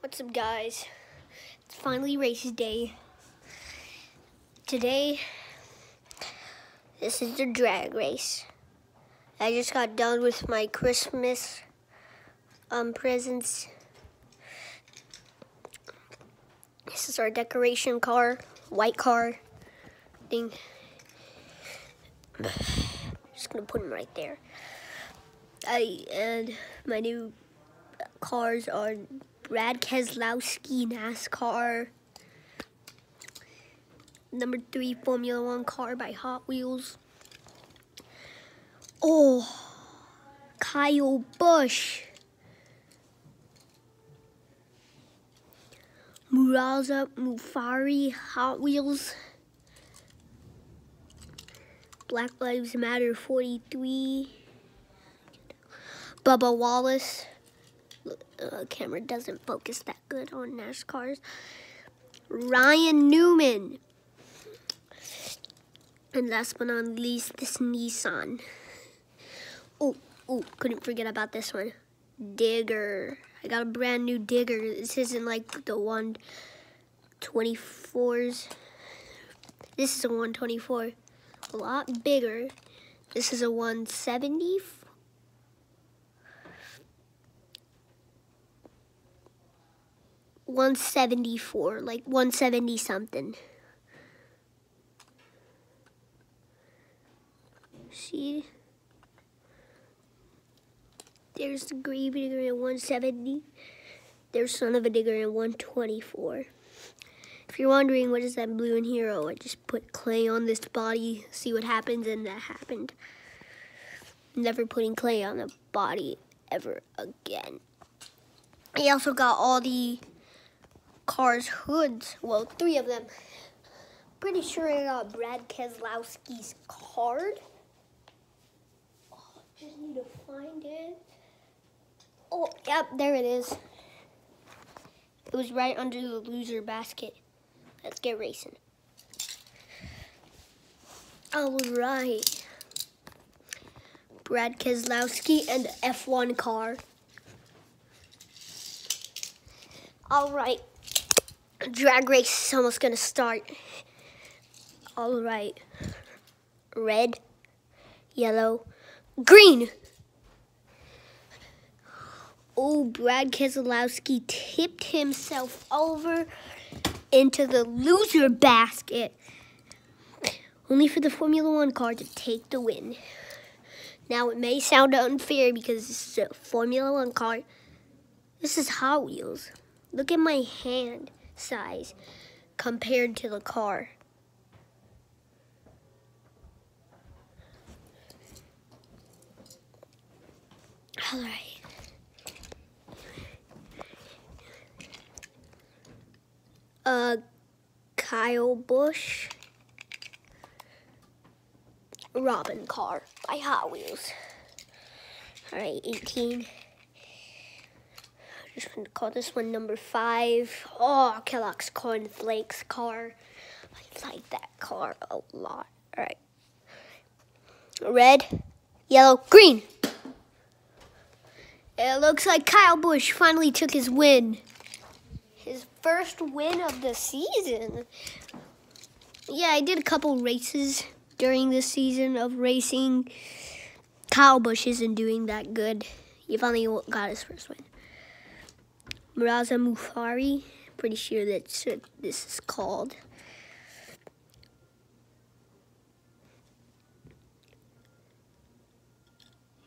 What's up, guys? It's finally race day. Today, this is the drag race. I just got done with my Christmas um, presents. This is our decoration car, white car thing. Just gonna put them right there. I and my new cars are Brad Keselowski NASCAR. Number three Formula One car by Hot Wheels. Oh, Kyle Busch. Muraza Mufari Hot Wheels. Black Lives Matter 43. Bubba Wallace. Uh, camera doesn't focus that good on NASCARs. Ryan Newman. And last but not least, this Nissan. Oh, oh, couldn't forget about this one. Digger. I got a brand new Digger. This isn't like the 124s. This is a 124. A lot bigger. This is a 170 174, like 170 something. See? There's the Grave Digger at 170. There's Son of a Digger at 124. If you're wondering what is that blue and hero, oh, I just put clay on this body, see what happens, and that happened. Never putting clay on a body ever again. I also got all the car's hoods. Well, three of them. Pretty sure I got Brad Keselowski's card. Oh, just need to find it. Oh, yep, there it is. It was right under the loser basket. Let's get racing. All right. Brad Keselowski and the F1 car. All right drag race is almost gonna start. All right. Red, yellow, green. Oh, Brad Keselowski tipped himself over into the loser basket. Only for the Formula One car to take the win. Now, it may sound unfair because this is a Formula One car. This is Hot Wheels. Look at my hand size compared to the car. All right. Uh, Kyle Busch. Robin car by Hot Wheels. All right, 18 just going to call this one number five. Oh, Kellogg's Corn Flakes car. I like that car a lot. All right. Red, yellow, green. It looks like Kyle Busch finally took his win. His first win of the season. Yeah, I did a couple races during this season of racing. Kyle Busch isn't doing that good. He finally got his first win. Muraza Mufari. Pretty sure that's what this is called.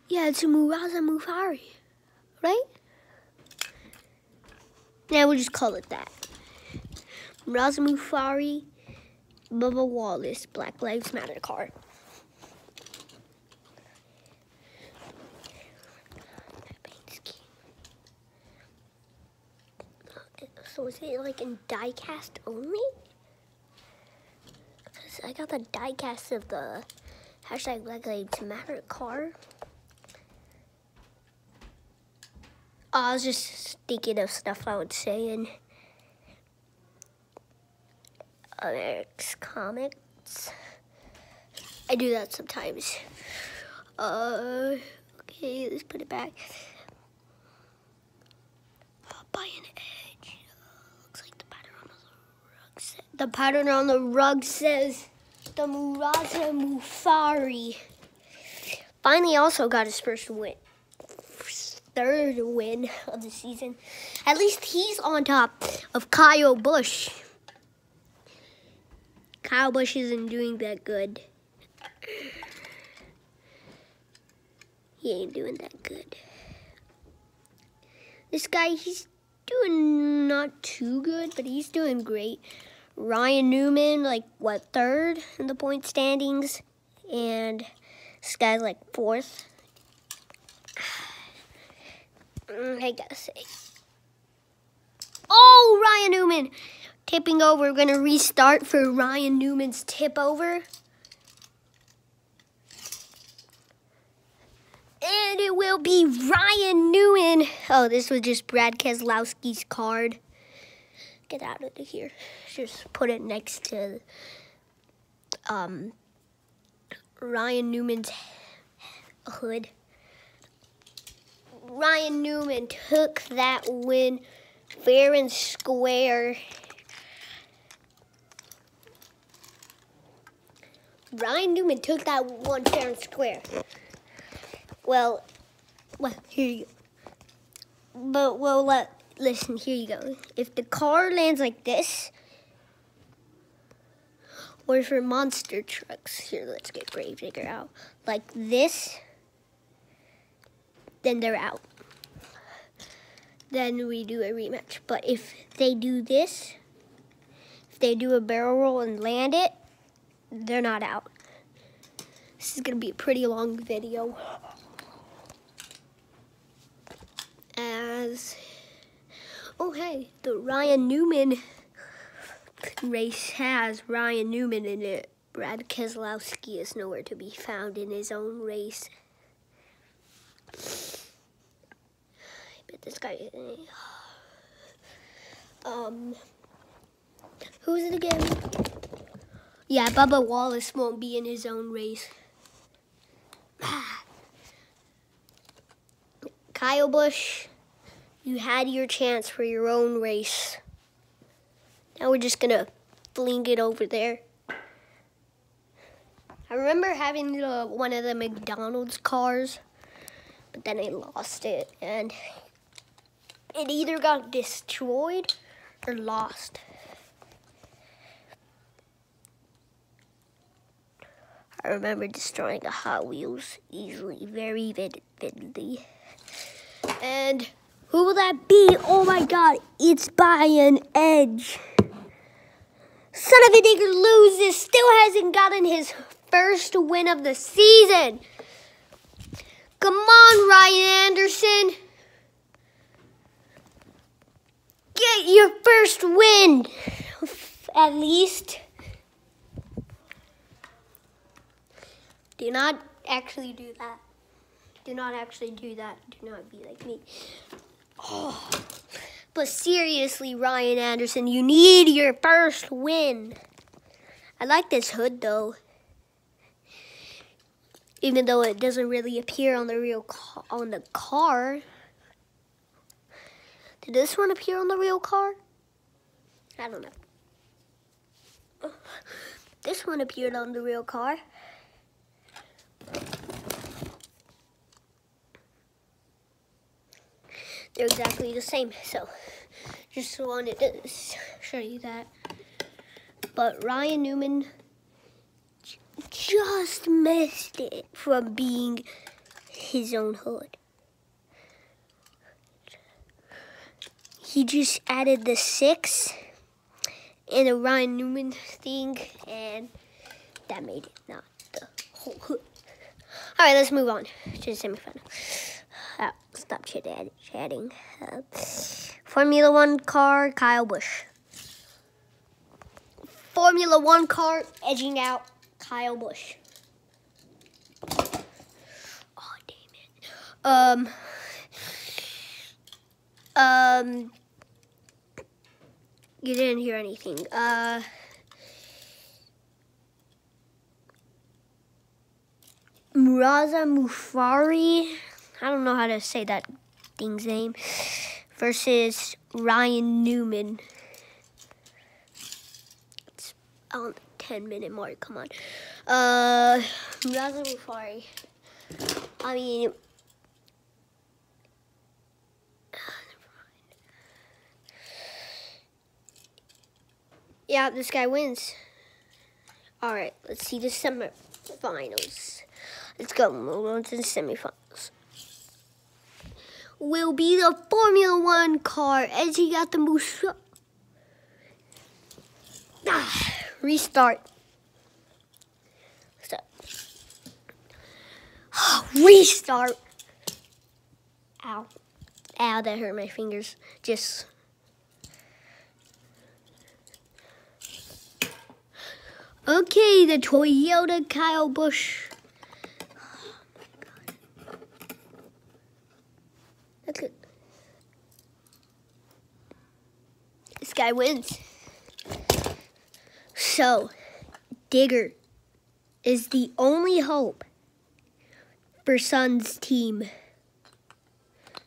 Yeah, it's a Muraza Mufari, right? Yeah, we'll just call it that. Muraza Mufari, Bubba Wallace, Black Lives Matter card. So is it like in diecast only? Because I got the diecast of the hashtag Black Lives Matter car. I was just thinking of stuff I would say in Eric's comics. I do that sometimes. Uh, okay, let's put it back. By an edge. The pattern on the rug says the Muraza Mufari. Finally, also got his first win, third win of the season. At least he's on top of Kyle Busch. Kyle Busch isn't doing that good. He ain't doing that good. This guy, he's doing not too good, but he's doing great. Ryan Newman, like, what, third in the point standings? And this guy's, like, fourth. Mm, I gotta say. Oh, Ryan Newman tipping over. We're to restart for Ryan Newman's tip over. And it will be Ryan Newman. Oh, this was just Brad Keselowski's card. Get out of here. Just put it next to um, Ryan Newman's hood. Ryan Newman took that win fair and square. Ryan Newman took that one fair and square. Well, well, here you go. But, well, let, listen, here you go. If the car lands like this, or for monster trucks, here, let's get Gravedigger out, like this, then they're out. Then we do a rematch. But if they do this, if they do a barrel roll and land it, they're not out. This is going to be a pretty long video. As, oh hey, the Ryan Newman race has Ryan Newman in it. Brad Keselowski is nowhere to be found in his own race. I bet this guy, um, who's it again? Yeah, Bubba Wallace won't be in his own race. Kyle Busch, you had your chance for your own race. Now we're just gonna fling it over there. I remember having the, one of the McDonald's cars, but then I lost it, and it either got destroyed or lost. I remember destroying a Hot Wheels easily, very vividly. And who will that be? Oh my god, it's by an edge. Son of a digger loses, still hasn't gotten his first win of the season. Come on, Ryan Anderson. Get your first win, at least. Do not actually do that. Do not actually do that. Do not be like me. Oh. But seriously, Ryan Anderson, you need your first win. I like this hood though. Even though it doesn't really appear on the real on the car. Did this one appear on the real car? I don't know. This one appeared on the real car. They're exactly the same, so just wanted to show you that. But Ryan Newman just missed it from being his own hood. He just added the six and a Ryan Newman thing, and that made it not the whole hood. All right, let's move on to the semifinal. Oh, stop chatting. Uh, Formula One car, Kyle Busch. Formula One car edging out Kyle Busch. Oh, damn it. Um, um, you didn't hear anything. Uh, Muraza Mufari, I don't know how to say that thing's name, versus Ryan Newman. It's on the 10 minute mark. Come on. Uh, Safari. I mean, yeah, this guy wins. All right, let's see the semifinals. Let's go. We're on to the semifinals. Will be the Formula One car as he got the most. Ah, restart. Stop. restart. Ow. Ow, that hurt my fingers. Just. Okay, the Toyota Kyle Busch. Look at this guy wins. So, Digger is the only hope for Sun's team.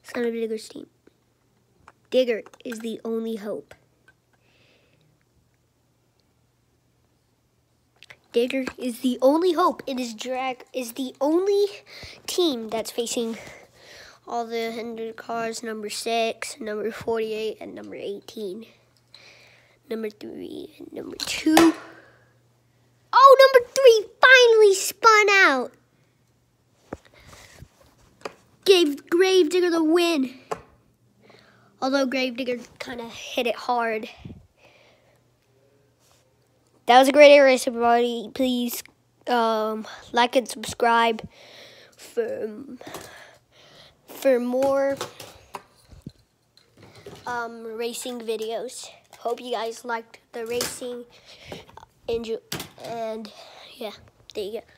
Son of Digger's team. Digger is the only hope. Digger is the only hope. It is drag is the only team that's facing all the 100 cars, number 6, number 48, and number 18. Number 3 and number 2. Oh, number 3 finally spun out. Gave Gravedigger the win. Although Gravedigger kind of hit it hard. That was a great race, everybody. Please um, like and subscribe for for more um, racing videos. Hope you guys liked the racing. Enjoy, and yeah, there you go.